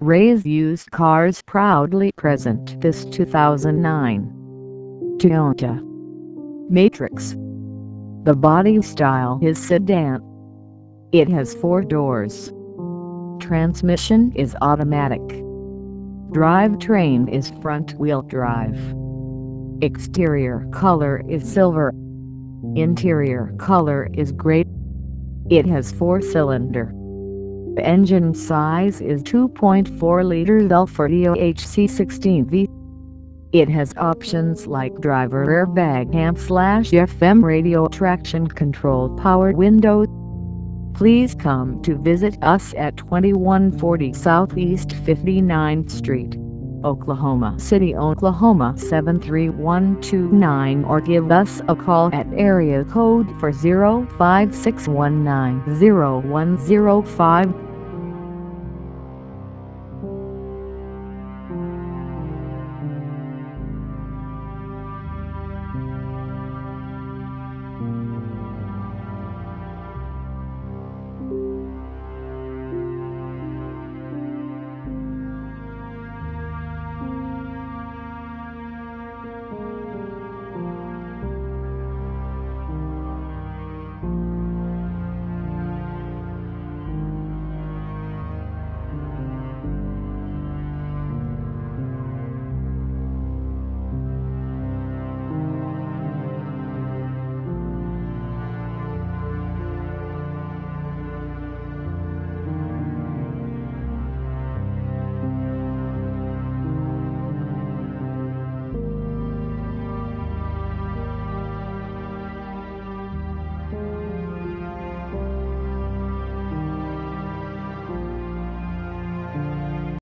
Ray's Used Cars proudly present this 2009 Toyota Matrix. The body style is sedan. It has four doors. Transmission is automatic. Drivetrain is front-wheel drive. Exterior color is silver. Interior color is gray. It has four-cylinder engine size is 2.4-liter L40 HC16V. It has options like driver airbag AM slash FM radio traction control power windows. Please come to visit us at 2140 Southeast 59th Street, Oklahoma City, Oklahoma 73129 or give us a call at area code 405 619 0105.